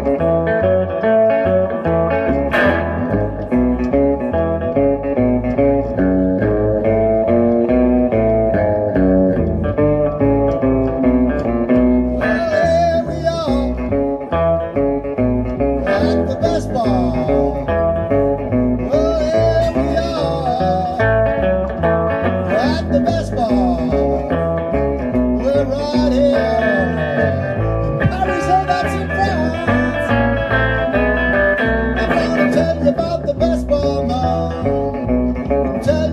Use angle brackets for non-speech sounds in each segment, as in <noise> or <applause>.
Música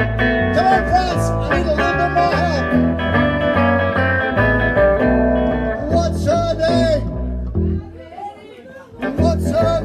Come on, France. I need a little bit more help. What's her name? What's her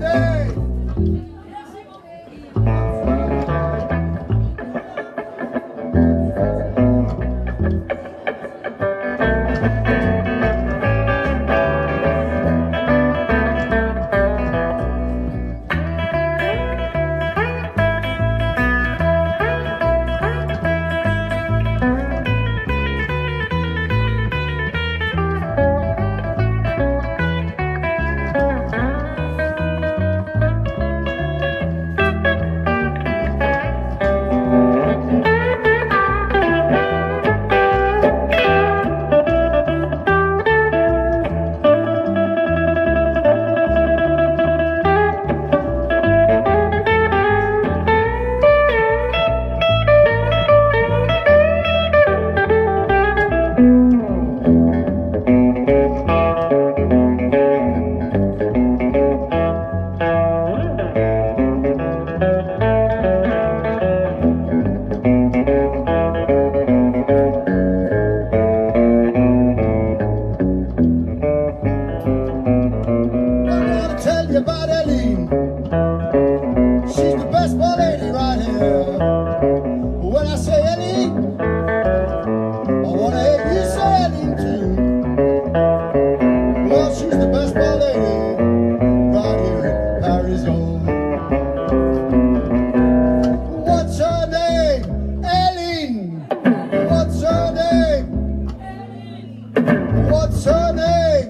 What's her name?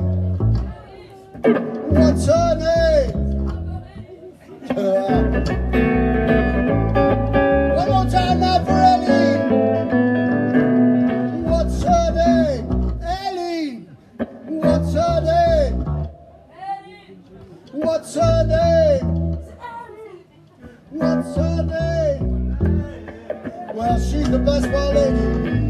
What's her name? <laughs> One more time now for Eileen. What's her name? Eileen. What's her name? What's her name? What's her name? Well, she's the best ball lady